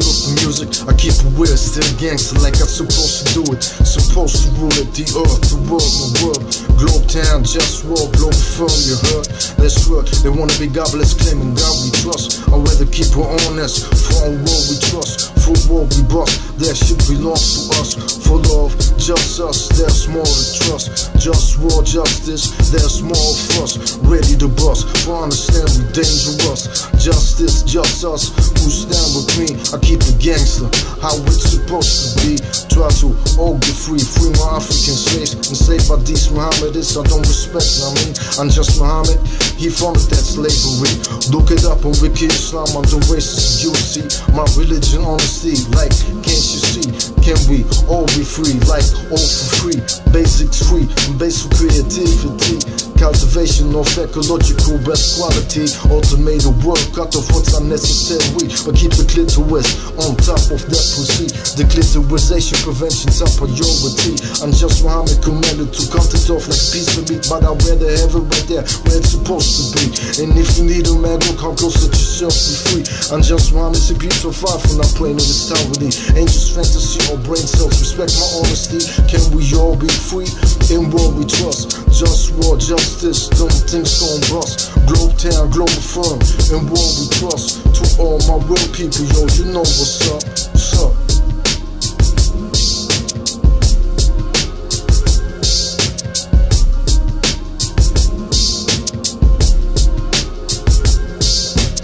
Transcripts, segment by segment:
cook the music, I keep it still gangster like I'm supposed to do it. Supposed to rule it, the earth, the world, my world. Globe town, just war, globe firm, you heard? Let's work, they wanna be godless, claiming God we trust. I'd rather keep it honest, for our world we trust. For war we bust, that shit belongs to us. For love, just us, there's more to trust. Just war, justice, there's more of us. Ready to bust, for understand we dangerous. Justice, just us, who stand with me. I keep a gangster, how it's supposed to be. Try to all get free, free my African slaves. Enslaved by these Mohammedists, I don't respect, I mean, I'm just Muhammad. He founded that slavery. Look it up on Wiki Islam, I'm the racist. You see, my religion honesty, like, can't you see? Can we all be free, like, all for free? Basics free, and basic creativity. Cultivation of ecological best quality. Automated work, cut off what's unnecessary. But keep the clitoris on top of that pussy. The clitorisation prevention's a priority. I'm just Muhammad commanded to cut it off like a piece of meat. But I'd rather have it right there where it's supposed to be. And if you need a man, go come close, to yourself be free. I'm just Muhammad, so keep so far from not playing this with me. Ain't just fantasy or brain cells. Respect my honesty. Can we all be free in what we trust? Just war, justice, them things gon' bust. Globe town, global firm, and what we trust. To all my real people, yo, you know what's up. What's up?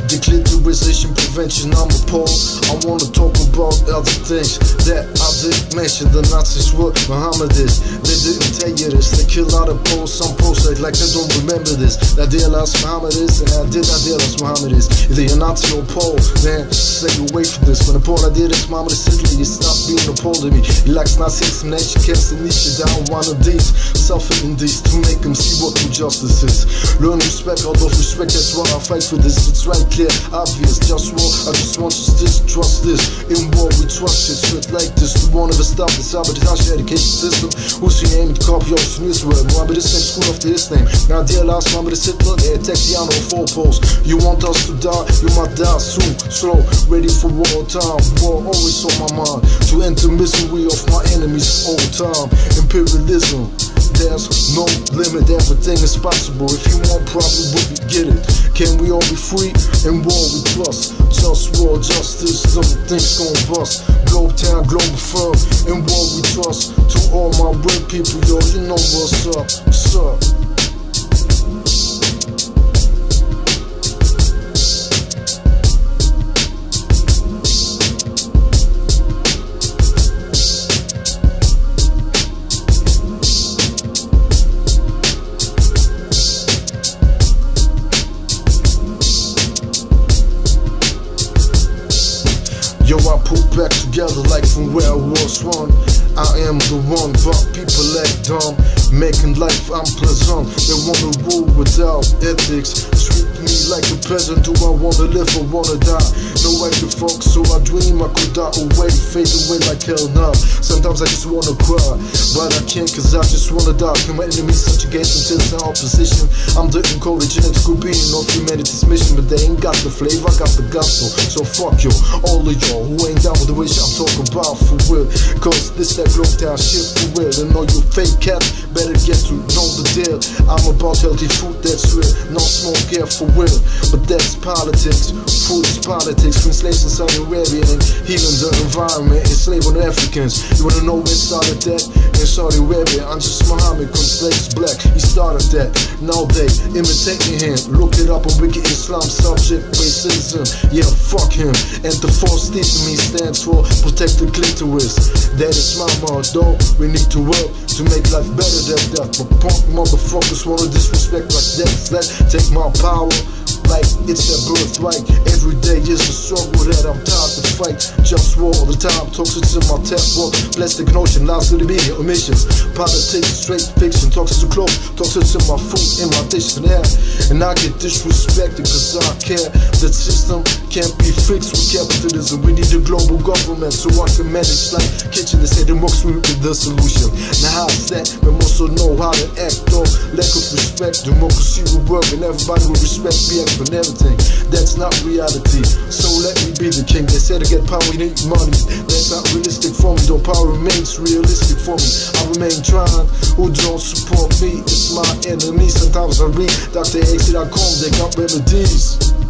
Declitorization prevention, I'm appalled. I wanna talk about other things that I didn't mention. The Nazis were Mohammedists. They didn't tell you this. They kill out of Poles. Some Poles act like they don't remember this. That they lost Mohammedists, and I did not deal as Mohammedists. Either you're Nazi or Pole, then stay away from this. When the Pole I did is Mohammedist Italy, it's not being a Pole to me. He likes Nazis, nature, cast the niche down one of these. Suffering these to make them see what true justice is. Learn respect, out of respect, that's why I fight for this. It's right clear, obvious, just war. I just want you to trust this. In war, we trust shit, shit like this. The one of us stop the sabotage education system. Who's your name? Copy of ocean Israel. Mohammed is name, school after his name. Now, dear last Mohammed is Hitler, they attack the of four poles. You want us to die, you might die soon. Slow, ready for war time. War always on my mind. To end the misery of my enemies all time. Imperialism. There's no limit, everything is possible. If you want, probably would we get it. Can we all be free and war we trust? Just war, justice, some things gon' bust. Globe town, global firm, and war we trust. To all my real people, yo, you know what's up, what's up. Yo, I pull back together like from where I was one. I am the one, but people act dumb, making life unpleasant. They wanna rule without ethics. Treat me like a peasant. Do I wanna live or wanna die? No way to fuck, so I dream I could die away, fade away like hell now. Sometimes I just wanna cry, but I can't cause I just wanna die. Can my enemies subjugate until the opposition? I'm the encoded genetical being of humanity's mission, but they ain't got the flavor, I got the gospel. So fuck you, all of y'all who ain't down with the wish I'm talking about for real. Cause this that town shit for real. And all you fake cats better get to know the deal. I'm about healthy food that's real, no smoke here for real. But that's politics, food is politics. When slaves in Saudi Arabia and healing the environment, enslaving Africans. You wanna know where started that? In Saudi Arabia, I'm just Muhammad, slaves black, he started that. Now they imitating him. Look it up on Wiki Islam subject racism. Yeah, fuck him. And the false teaching me stands for protect the clitoris. That is my motto. We need to work to make life better than that. But punk motherfuckers wanna disrespect like that. That take my power like it's their birthright. Every day is a struggle that I'm tired to fight. Just war all the time, toxic in my walk. Plastic notion, lies to the media, omissions. Politics, straight fiction, toxic to clothes, toxic to my food in my dish and air. And I get disrespected cause I care. The system can't be fixed with capitalism. We need a global government so I can manage like kitchen. They say democracy will be the solution. Now how's that? We must also know how to act on lack of respect. Democracy will work and everybody will respect me. Life everything. That's not reality. So let me be the king. They said to get power, you need money. That's not realistic for me. Though power remains realistic for me. I remain trying. Who don't support me? It's my enemy. Sometimes I read Dr. X.com. They got remedies.